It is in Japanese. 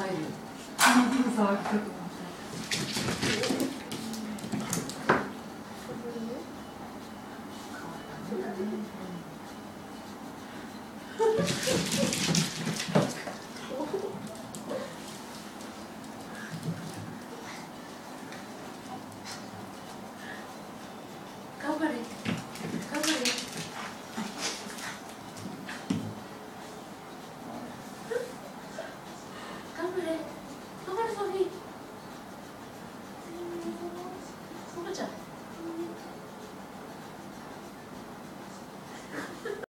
入る頑張れ。olacak.